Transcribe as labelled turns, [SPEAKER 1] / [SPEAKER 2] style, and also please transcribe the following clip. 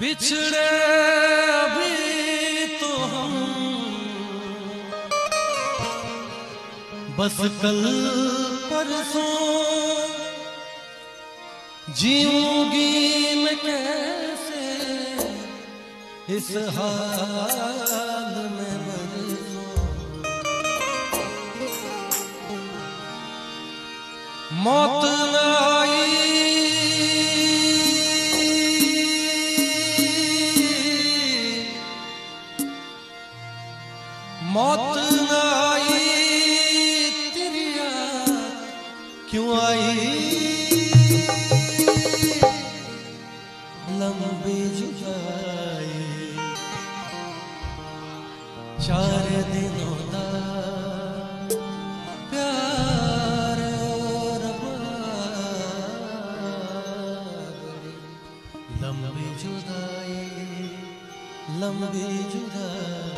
[SPEAKER 1] बिछड़े अभी तो हम। बस कल परसों जीऊँगी मैं कैसे इस हाल में मौत न मौत आई तेरी क्यों आई? लंबी जुदाई चार दिनों लंबी जुदाई लंबी जुदाई।